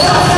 Yeah.